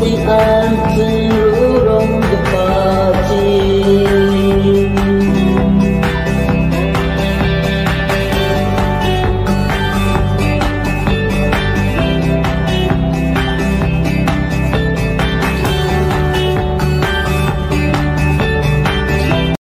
the earth